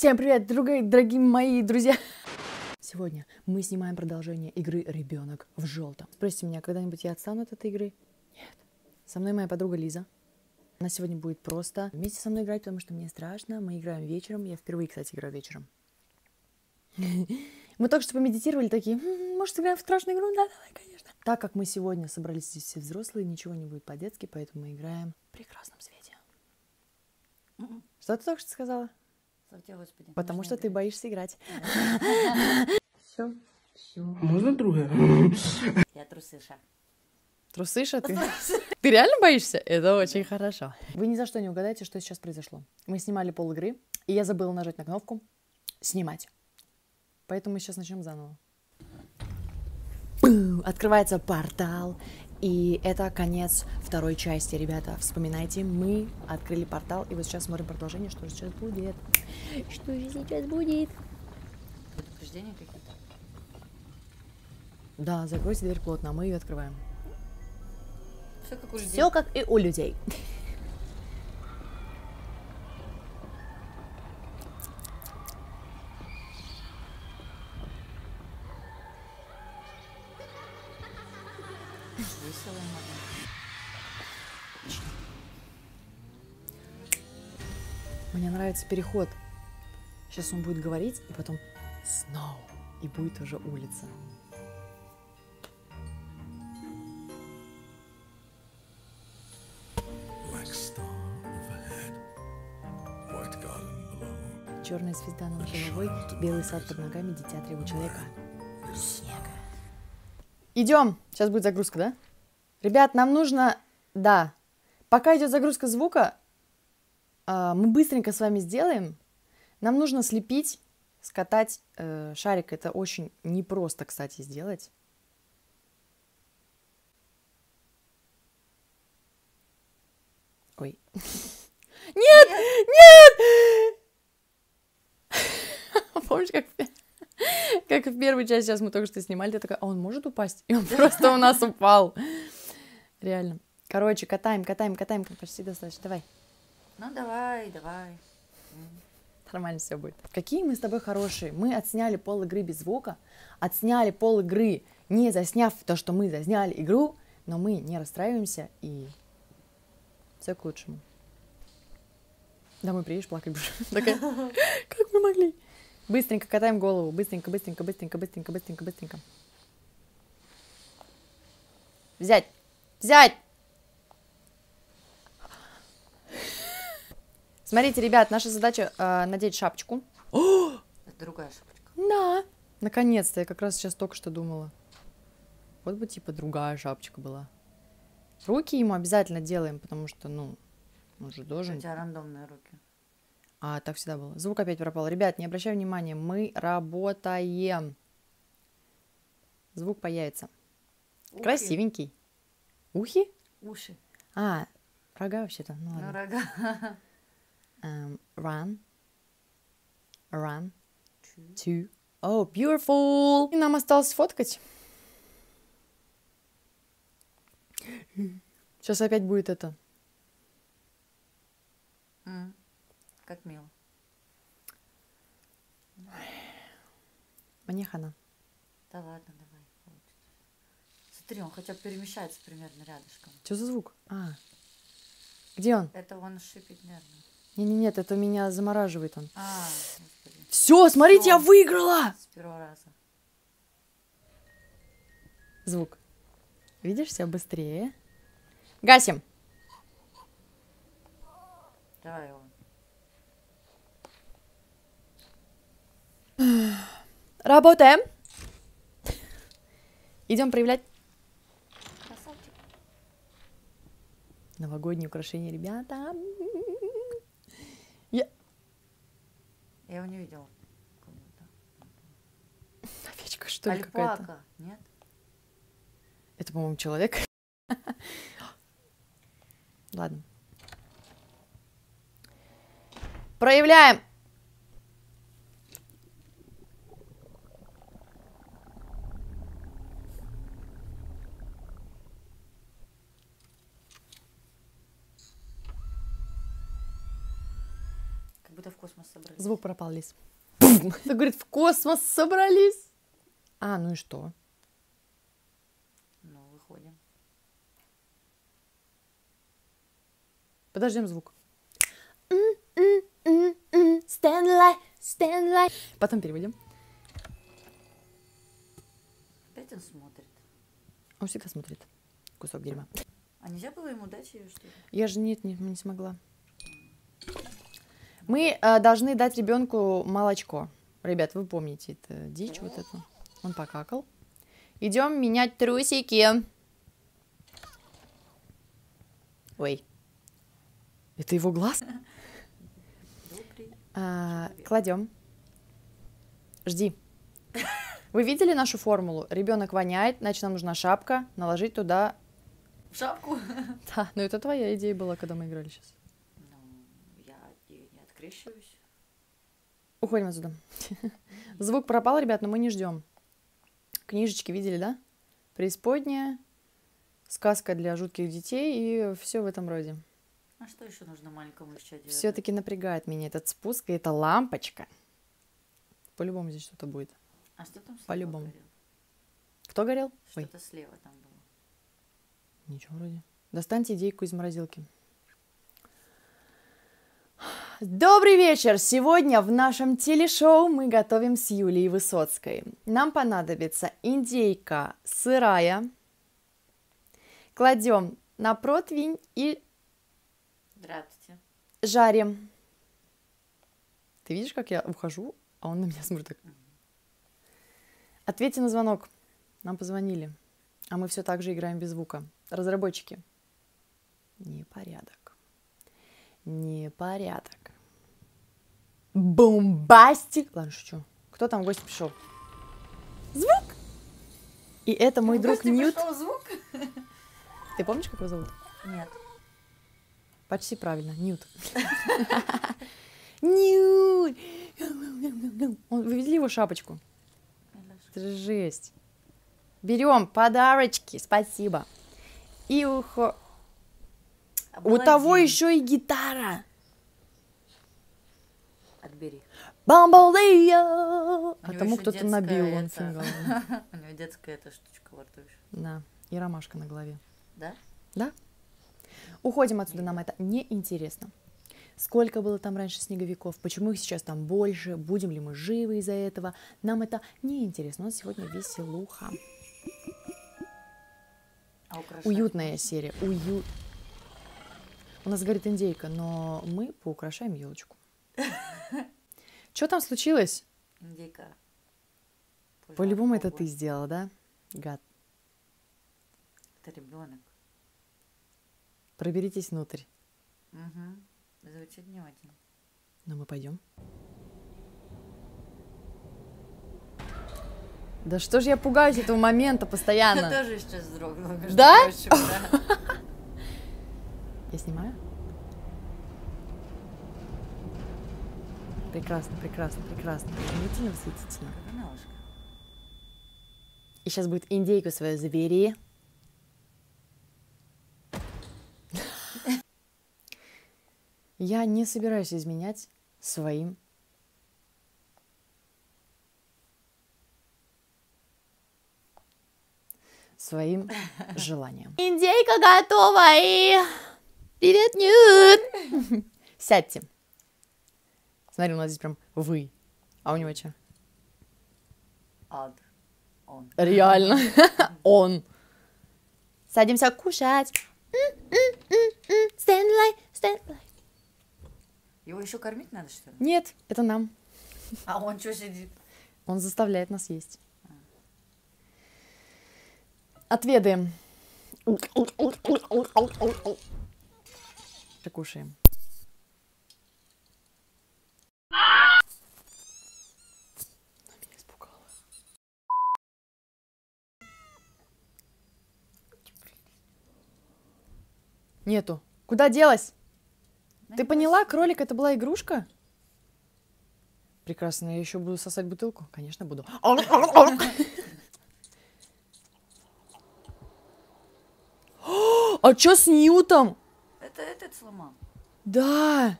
Всем привет, дорогие, дорогие мои друзья! Сегодня мы снимаем продолжение игры «Ребенок в желтом». Спросите меня, когда-нибудь я отстану от этой игры? Нет. Со мной моя подруга Лиза. Она сегодня будет просто вместе со мной играть, потому что мне страшно. Мы играем вечером. Я впервые, кстати, играю вечером. Мы только что помедитировали, такие, «М, может, сыграем в страшную игру? Да, давай, конечно. Так как мы сегодня собрались здесь все взрослые, ничего не будет по-детски, поэтому мы играем в прекрасном свете. Что ты только что сказала? Слава тебе, Господи. Потому что ты играть? боишься играть. Все. Все. Можно другое? Я трусыша. Трусыша ты? Ты реально боишься? Это очень хорошо. Вы ни за что не угадаете, что сейчас произошло. Мы снимали пол игры, и я забыла нажать на кнопку «Снимать». Поэтому мы сейчас начнем заново. Открывается портал, и это конец второй части, ребята. Вспоминайте, мы открыли портал, и вот сейчас смотрим продолжение, что же сейчас будет. Что же сейчас будет? Предупреждения какие-то? Да, закройте дверь плотно, а мы ее открываем. Все как у людей. Все как и у людей. Мне нравится переход. Сейчас он будет говорить, и потом snow, и будет уже улица. Черная звезда над головой, белый сад под ногами, дитя требует человека. Снега. Идем. Сейчас будет загрузка, да? Ребят, нам нужно... Да. Пока идет загрузка звука, мы быстренько с вами сделаем. Нам нужно слепить, скатать э, шарик. Это очень непросто, кстати, сделать. Ой. Нет! Нет! Помнишь, как, как в первой части сейчас мы только что снимали, ты такая, а он может упасть? И он просто у нас упал. Реально. Короче, катаем, катаем, катаем. Почти достаточно. Давай. Ну давай, давай. Нормально все будет. Какие мы с тобой хорошие. Мы отсняли пол игры без звука, отсняли пол игры, не засняв то, что мы засняли игру, но мы не расстраиваемся и все к лучшему. Домой приедешь, плакать будешь. Такая, как мы могли? Быстренько катаем голову. Быстренько, быстренько, быстренько, быстренько, быстренько, быстренько. Взять! Взять! Смотрите, ребят, наша задача э, надеть шапочку. Это другая шапочка. Да. Наконец-то, я как раз сейчас только что думала. Вот бы типа другая шапочка была. Руки ему обязательно делаем, потому что, ну, он же У должен. тебя рандомные руки. А, так всегда было. Звук опять пропал. Ребят, не обращай внимания, мы работаем. Звук появится. Ухи. Красивенький. Ухи? Уши. А, рога вообще-то. Ну Ну, ладно. рога. Эм, run. Run. Two. Oh, beautiful. И нам осталось сфоткать. Сейчас опять будет это. М. Как мило. Мне хана. Да ладно, давай. Смотри, он хотя бы перемещается примерно рядышком. Что за звук? А. Где он? Это он шипит нервно. Не-не-нет, это меня замораживает он. А. Все, смотрите, я выиграла! С первого раза. Звук. Видишь, все быстрее. Гасим. Давай его. Работаем. Идем проявлять Красавчик. новогодние украшения, ребята. Я... Я его не видела. Овечка, что ли, какая-то? Нет? Это, по-моему, человек. Ладно. Проявляем. Будто в космос собрались. Звук пропал, Лиз. Ты говорит, в космос собрались. А, ну и что? Ну, выходим. Подождем звук. Stand stand Потом переводим. Опять он смотрит. Он всегда смотрит. Кусок дерьма. А нельзя было ему дать ее, что ли? Я же нет, не, не смогла. Мы э, должны дать ребенку молочко. Ребят, вы помните это дичь вот эту? Он покакал. Идем менять трусики. Ой. Это его глаз? А, кладем. Жди. Вы видели нашу формулу? Ребенок воняет, значит, нам нужна шапка, наложить туда. В шапку? Да, ну это твоя идея была, когда мы играли сейчас. Ну, я от нее не открещиваюсь. Уходим отсюда. Звук пропал, ребят, но мы не ждем. Книжечки видели, да? Преисподняя, сказка для жутких детей и все в этом роде. А что еще нужно маленькому еще делать? Все-таки напрягает меня этот спуск и эта лампочка. По-любому здесь что-то будет. А что там слева По-любому. Кто горел? Ой, Что-то слева там было. ничего вроде. Достаньте идейку из морозилки. Добрый вечер! Сегодня в нашем телешоу мы готовим с Юлией Высоцкой. Нам понадобится индейка сырая. Кладем на противень и Здравствуйте. жарим. Ты видишь, как я ухожу, а он на меня смотрит так. Ответьте на звонок. Нам позвонили. А мы все так же играем без звука. Разработчики. Непорядок. Непорядок. Бомбастик. Ладно, шучу. Кто там в гости пришел? Звук! И это мой В друг гости Ньют. пришел звук? Ты помнишь, как его зовут? Нет. Почти правильно, Ньют. Ньют! Он- Вы видели его шапочку? Это же жесть. Берем подарочки, спасибо. И ухо... У того еще и гитара. Отбери. Бамбалея! А тому кто-то набил он это- фингал. У него детская эта штучка во рту еще. Да, и ромашка на голове. Да? Да? Уходим отсюда, нам это не интересно. Сколько было там раньше снеговиков, почему их сейчас там больше, будем ли мы живы из-за этого, нам это не интересно. У нас сегодня веселуха. А Уютная серия, уют. У нас горит индейка, но мы поукрашаем елочку. Что там случилось? Позже По-любому это ты сделала, да? Гад. Это ребенок. Проберитесь внутрь. Угу. Звучит не очень. Но мы пойдем. Да что же я пугаюсь этого момента Я постоянно? тоже сейчас вздрогнула. Да? прочим, да. Я снимаю? Прекрасно, прекрасно, прекрасно. Изумительно, восхитительно. И сейчас будет индейку свою забери. Я не собираюсь изменять своим своим желанием. Индейка готова и... Привет, Нют! Сядьте. Смотри, у нас здесь прям вы. А у него что? Ад. Он. Реально. Он. Садимся кушать. Стэнлай, Стэнлай. Его еще кормить надо, что ли? Нет, это нам. А он что сидит? Он заставляет нас есть. Отведаем. Кушаем. Нету. Куда делась? Ты поняла, кролик это была игрушка? Прекрасно, я еще буду сосать бутылку? Конечно, буду. А чё с Ньютом? Это этот сломал. Да.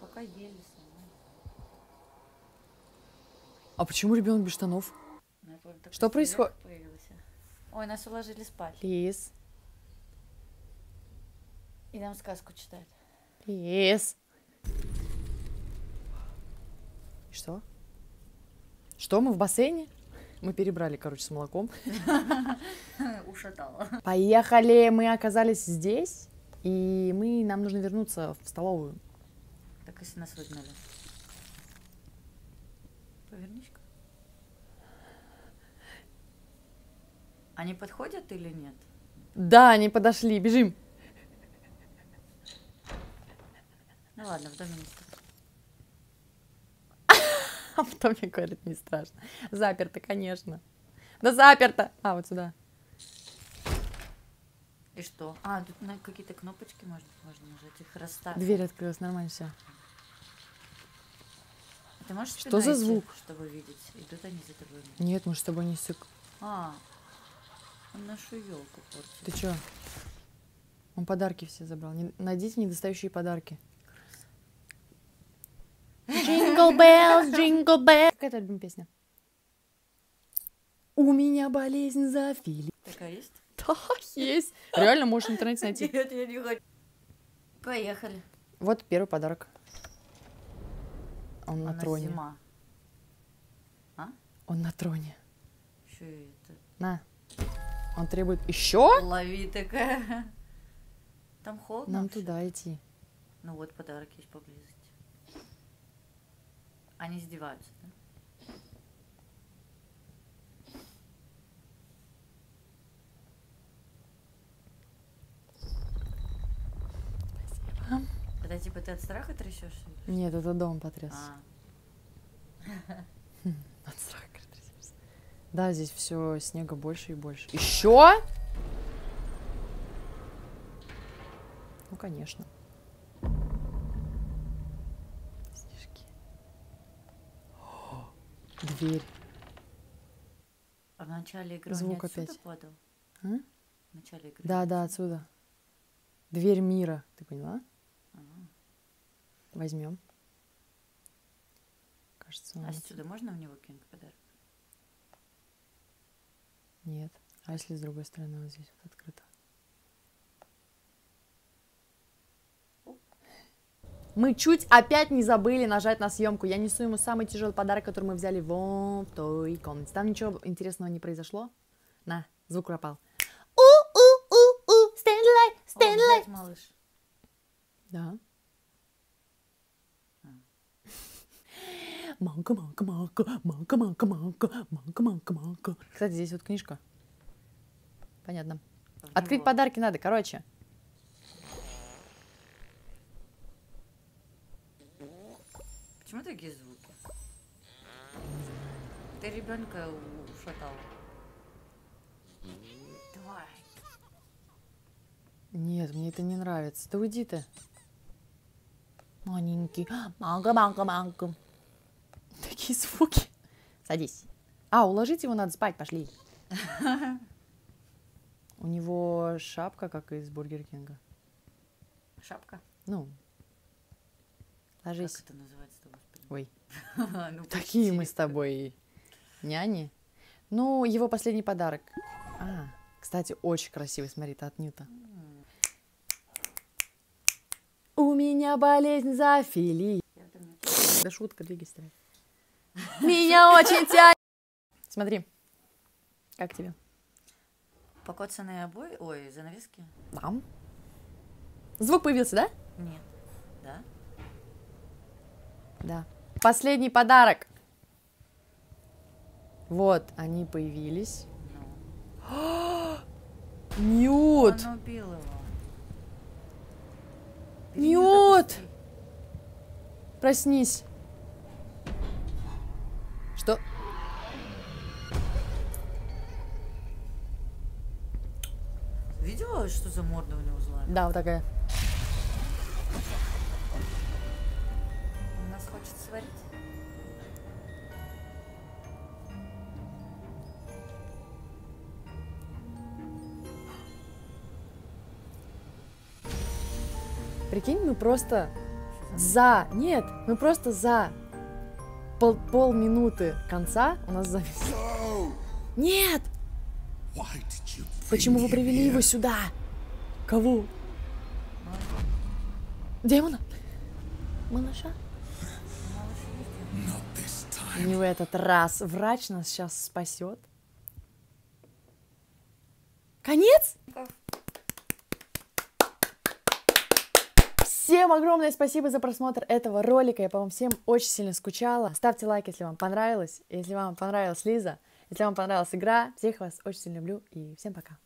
пока ели. А почему ребенок без штанов? Что происходит? Ой, нас уложили спать. Лис. И нам сказку читать. Лис. Что? Что, мы в бассейне? Мы перебрали, короче, с молоком. Ушатала. Поехали, мы оказались здесь, и мы, нам нужно вернуться в столовую. Так если нас выгнали. Повернись-ка. Они подходят или нет? Да, они подошли, бежим. Ну ладно, в доме не страшно. А потом мне говорит, не страшно. Заперто, конечно. Да заперто. А, вот сюда. И что? А, тут на какие-то кнопочки можно, можно нажать, их расставить. Дверь открылась, нормально все. А Ты можешь Что за звук? чтобы видеть? Идут они за тобой. Нет, мы с тобой не сык. А, он нашу елку портит. Ты чё? Он подарки все забрал. Не- Найдите недостающие подарки. Jingle bells, jingle bells. Какая твоя любимая песня? У меня болезнь зоофилии. Такая есть? Да, есть. Реально можешь в интернете найти. Нет, я не хочу. Поехали. Вот первый подарок. Он на троне. зима. Он на троне. И это. На. Он требует еще? Лови такая. Там холодно. Нам вообще? туда идти. Ну вот подарок есть поблизости. Они издеваются, да? Спасибо. Это типа ты от страха трясешься? Нет, это дом потряс. А, От страха трясешься. Да, здесь все снега больше и больше. Еще? Ну, конечно. Снежки. О, Дверь. а в начале игры Звук опять. падал? А? В начале игры. Да, да, отсюда. Дверь мира. Ты поняла? Ага. Возьмем. Кажется, он А отсюда можно в него кинуть подарок? Нет. А если с другой стороны вот здесь вот открыто? Мы чуть опять не забыли нажать на съемку. Я несу ему самый тяжелый подарок, который мы взяли вон в той комнате. Там ничего интересного не произошло. На, звук пропал. У-у-у-у, Стэнлай. взять, малыш. Да. А. Манка, манка, манка, манка, манка, манка, манка, манка, манка. Кстати, здесь вот книжка. Понятно. Открыть подарки надо, короче. Почему такие звуки? Ты ребенка ушатала. Давай. Нет, мне это не нравится. Да уйди ты. Маленький. Манка, манка, манка. Такие звуки. Садись. А, уложить его надо спать, пошли. У него шапка, как из Бургер Кинга. Шапка. Ну, Как ложись. это называется-то, господи? Ой, Ну, такие мы с тобой няни. Ну, его последний подарок. А, кстати, очень красивый, смотри, это от Ньюта. У меня болезнь доме не- Да шутка, двигайся. давай. Меня очень тянет. Смотри, как тебе? Покоцанные обои? Ой, занавески? Там. Звук появился, да? Нет. Да? Да. Последний подарок. Вот, они появились. Ну. Ньют! Бери Ньют! Проснись. Что? Видела, что за морда у него злая? Да, вот такая. Сварить. Прикинь, мы просто за... Нет, мы просто за пол, полминуты конца у нас завис. Нет! Почему вы привели его сюда? Кого? Демона? Малыша? Не в этот раз. Врач нас сейчас спасет. Конец? Всем огромное спасибо за просмотр этого ролика. Я по вам всем очень сильно скучала. Ставьте лайк, если вам понравилось. Если вам понравилась Лиза, если вам понравилась игра. Всех вас очень сильно люблю и всем пока.